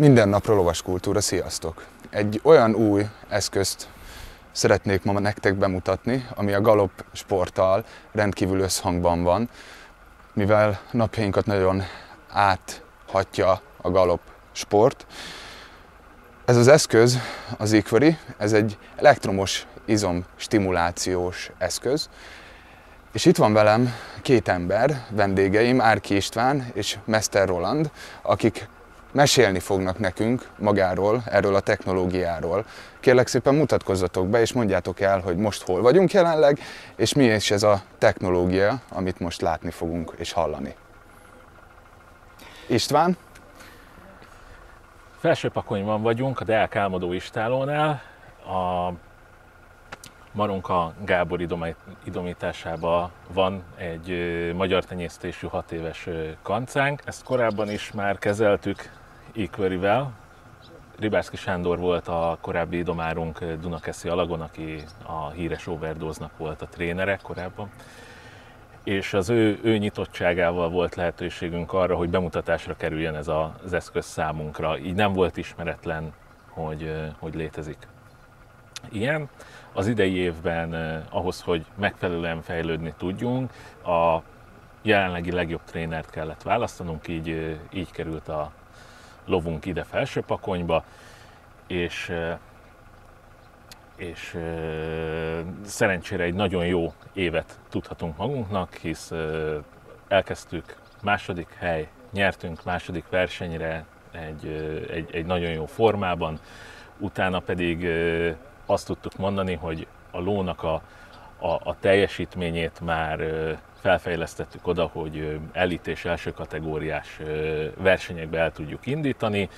Minden napra lovas kultúra, sziasztok! Egy olyan új eszközt szeretnék ma nektek bemutatni, ami a galop sporttal rendkívül összhangban van, mivel napjainkat nagyon áthatja a galop sport. Ez az eszköz, az Equary, ez egy elektromos izom stimulációs eszköz, és itt van velem két ember, vendégeim, Árki István és Mester Roland, akik mesélni fognak nekünk magáról, erről a technológiáról. Kérlek szépen mutatkozzatok be, és mondjátok el, hogy most hol vagyunk jelenleg, és mi is ez a technológia, amit most látni fogunk és hallani. István? Felsőpakonyban vagyunk, a Deák Álmodó Istálónál. A Maronka Gábor idomításában van egy magyar tenyésztésű 6 éves kancánk. Ezt korábban is már kezeltük Equary-vel. Ribászki Sándor volt a korábbi idomárunk Dunakeszi Alagon, aki a híres overdose volt a trénere korábban. És az ő, ő nyitottságával volt lehetőségünk arra, hogy bemutatásra kerüljen ez az eszköz számunkra. Így nem volt ismeretlen, hogy, hogy létezik ilyen. Az idei évben ahhoz, hogy megfelelően fejlődni tudjunk, a jelenlegi legjobb trénert kellett választanunk, így, így került a lovunk ide Felsőpakonyba, és és szerencsére egy nagyon jó évet tudhatunk magunknak, hisz elkezdtük második hely, nyertünk második versenyre egy, egy, egy nagyon jó formában, utána pedig azt tudtuk mondani, hogy a lónak a, a, a teljesítményét már felfejlesztettük oda, hogy elit és első kategóriás versenyekbe el tudjuk indítani.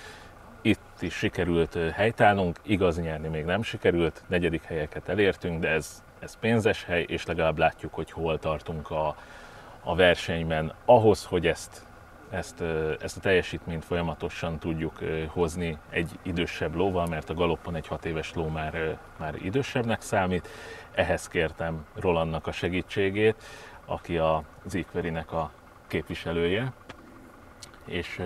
Itt is sikerült helytállnunk, igaz nyerni még nem sikerült, negyedik helyeket elértünk, de ez, ez pénzes hely, és legalább látjuk, hogy hol tartunk a, a versenyben. Ahhoz, hogy ezt ezt, ezt a teljesítményt folyamatosan tudjuk hozni egy idősebb lóval, mert a galoppon egy hat éves ló már, már idősebbnek számít. Ehhez kértem Rolandnak a segítségét, aki az Equerinek a képviselője, és,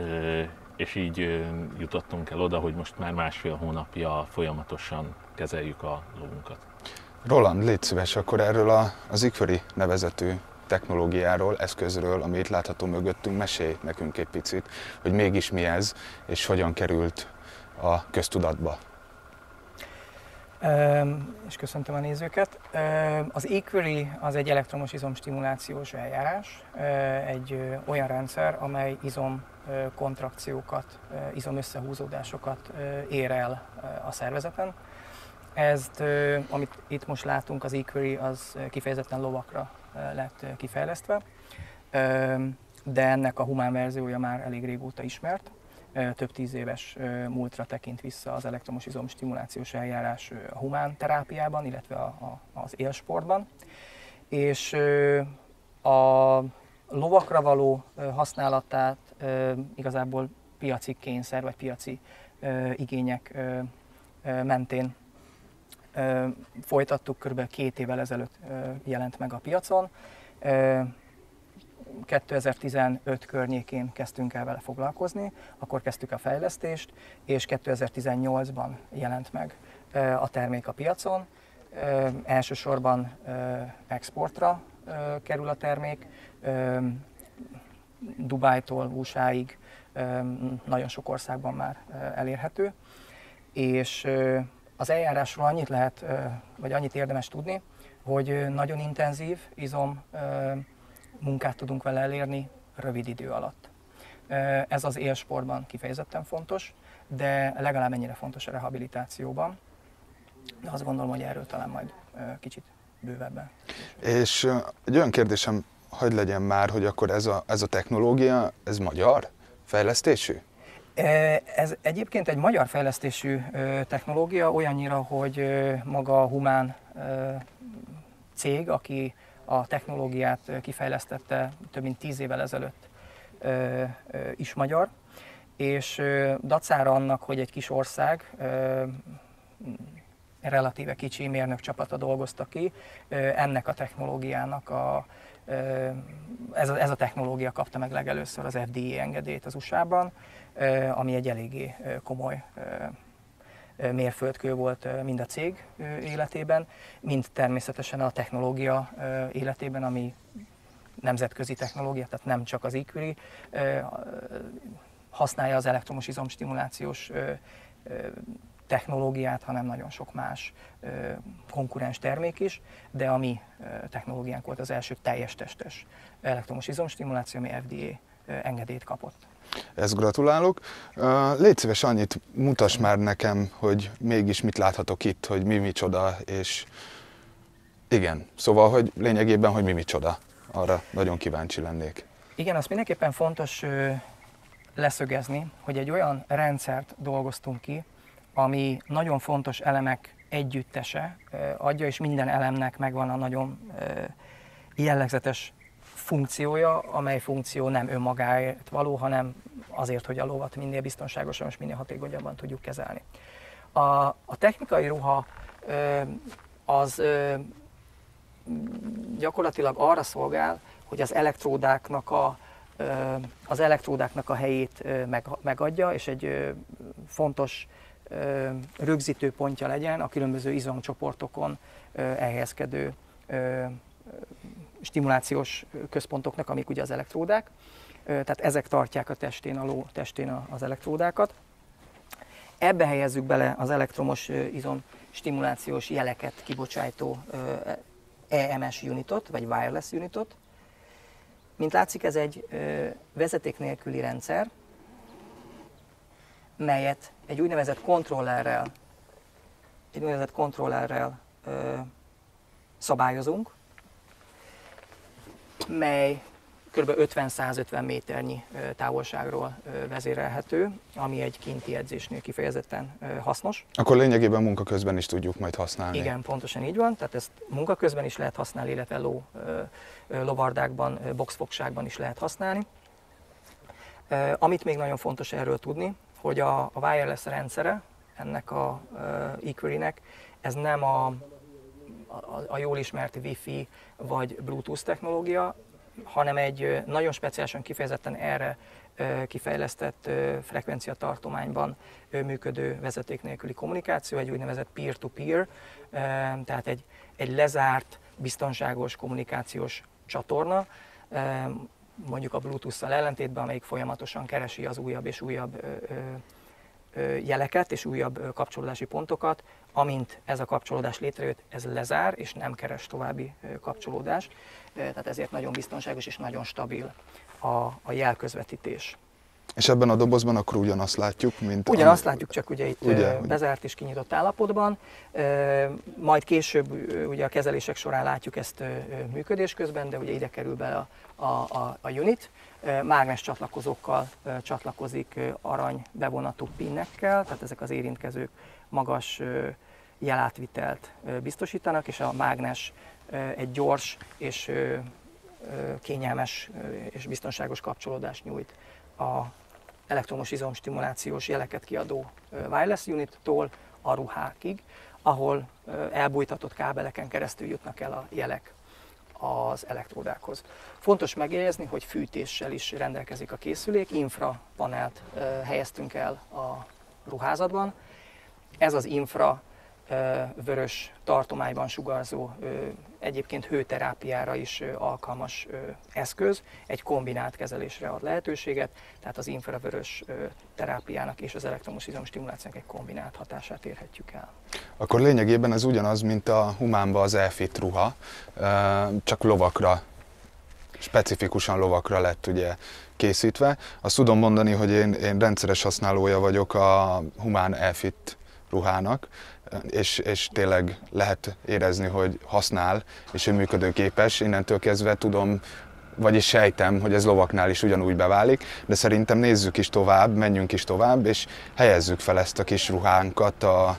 és így jutottunk el oda, hogy most már másfél hónapja folyamatosan kezeljük a lóunkat. Roland, légy szíves, akkor erről a, az Equeri nevezetű technológiáról, eszközről, ami itt látható mögöttünk, mesélj nekünk egy picit, hogy mégis mi ez, és hogyan került a köztudatba. és köszöntöm a nézőket. Az Equary az egy elektromos izomstimulációs eljárás, egy olyan rendszer, amely izom kontrakciókat, izom összehúzódásokat ér el a szervezeten. Ezt, amit itt most látunk, az Equary, az kifejezetten lovakra lett kifejlesztve, de ennek a humán verziója már elég régóta ismert. Több tíz éves múltra tekint vissza az elektromos izom stimulációs eljárás a humán terápiában, illetve a, a, az élsportban. És a lovakra való használatát igazából piaci kényszer vagy piaci igények mentén folytattuk, kb. két évvel ezelőtt jelent meg a piacon. 2015 környékén kezdtünk el vele foglalkozni, akkor kezdtük a fejlesztést, és 2018-ban jelent meg a termék a piacon. Elsősorban exportra kerül a termék, Dubájtól USA-ig nagyon sok országban már elérhető, és az eljárásról annyit lehet, vagy annyit érdemes tudni, hogy nagyon intenzív izom munkát tudunk vele elérni rövid idő alatt. Ez az élsportban kifejezetten fontos, de legalább ennyire fontos a rehabilitációban. De azt gondolom, hogy erről talán majd kicsit bővebben. És egy olyan kérdésem, hogy legyen már, hogy akkor ez a, ez a technológia, ez magyar fejlesztésű? Ez egyébként egy magyar fejlesztésű technológia, olyannyira, hogy maga a Humán cég, aki a technológiát kifejlesztette több mint tíz évvel ezelőtt is magyar, és dacára annak, hogy egy kis ország relatíve kicsi mérnök csapata dolgozta ki, ennek a technológiának a, ez a, ez a technológia kapta meg legelőször az FDA engedélyt az USA-ban, ami egy eléggé komoly mérföldkő volt mind a cég életében, mind természetesen a technológia életében, ami nemzetközi technológia, tehát nem csak az Equity használja az elektromos izomstimulációs technológiát, hanem nagyon sok más konkurens termék is, de a mi technológiánk volt az első teljes testes elektromos izomstimuláció, ami FDA engedélyt kapott. Ezt gratulálok. Légy szíves annyit, mutass már nekem, hogy mégis mit láthatok itt, hogy mi micsoda, és igen, szóval, hogy lényegében, hogy mi micsoda. Arra nagyon kíváncsi lennék. Igen, azt mindenképpen fontos leszögezni, hogy egy olyan rendszert dolgoztunk ki, ami nagyon fontos elemek együttese adja, és minden elemnek megvan a nagyon jellegzetes funkciója, amely funkció nem önmagáért való, hanem azért, hogy a lovat minél biztonságosan és minél hatékonyabban tudjuk kezelni. A, a technikai ruha az gyakorlatilag arra szolgál, hogy az elektródáknak a, az elektródáknak a helyét megadja, és egy fontos rögzítő pontja legyen a különböző izomcsoportokon elhelyezkedő stimulációs központoknak, amik ugye az elektródák. Tehát ezek tartják a testén, a ló testén az elektródákat. Ebbe helyezzük bele az elektromos izom stimulációs jeleket kibocsátó EMS unitot, vagy wireless unitot. Mint látszik, ez egy vezeték nélküli rendszer, melyet egy úgynevezett kontrollerrel, egy úgynevezett kontrollerrel ö, szabályozunk, mely kb. 50-150 méternyi távolságról vezérelhető, ami egy kinti edzésnél kifejezetten hasznos. Akkor lényegében munka közben is tudjuk majd használni. Igen, pontosan így van, tehát ezt munka közben is lehet használni, illetve ló, lovardákban, boxfogságban is lehet használni. Amit még nagyon fontos erről tudni, hogy a, a wireless rendszere ennek a uh, Equery-nek, ez nem a, a, a jól ismert Wi-Fi vagy Bluetooth technológia, hanem egy nagyon speciálisan kifejezetten erre kifejlesztett frekvenciatartományban működő vezeték nélküli kommunikáció, egy úgynevezett peer-to-peer, tehát egy, egy lezárt, biztonságos kommunikációs csatorna, mondjuk a Bluetooth-szal ellentétben, amelyik folyamatosan keresi az újabb és újabb jeleket és újabb kapcsolódási pontokat, amint ez a kapcsolódás létrejött, ez lezár, és nem keres további kapcsolódást. Tehát ezért nagyon biztonságos és nagyon stabil a, a jelközvetítés. És ebben a dobozban akkor ugyanazt látjuk, mint... Ugyanazt ami... látjuk, csak ugye itt ugye, bezárt és kinyitott állapotban. Majd később ugye a kezelések során látjuk ezt működés közben, de ugye ide kerül be a, a, a unit. Mágnes csatlakozókkal csatlakozik arany bevonatú pinnekkel, tehát ezek az érintkezők magas jelátvitelt biztosítanak, és a mágnes egy gyors és kényelmes és biztonságos kapcsolódást nyújt a elektromos izomstimulációs jeleket kiadó wireless unittól a ruhákig, ahol elbújtatott kábeleken keresztül jutnak el a jelek az elektródákhoz. Fontos megjegyezni, hogy fűtéssel is rendelkezik a készülék, infrapanelt helyeztünk el a ruházatban. Ez az infra vörös tartományban sugarzó, egyébként hőterápiára is alkalmas eszköz, egy kombinált kezelésre ad lehetőséget, tehát az infravörös terápiának és az elektromos izomstimulációnak egy kombinált hatását érhetjük el. Akkor lényegében ez ugyanaz, mint a humánban az elfit ruha, csak lovakra specifikusan lovakra lett ugye készítve. Azt tudom mondani, hogy én, én rendszeres használója vagyok a humán elfit ruhának, és, és tényleg lehet érezni, hogy használ, és hogy működőképes. Innentől kezdve tudom, vagyis sejtem, hogy ez lovaknál is ugyanúgy beválik, de szerintem nézzük is tovább, menjünk is tovább, és helyezzük fel ezt a kis ruhánkat a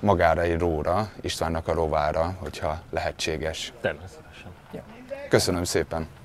magára egy róra, Istvánnak a rovára, hogyha lehetséges. Természetesen. Köszönöm szépen!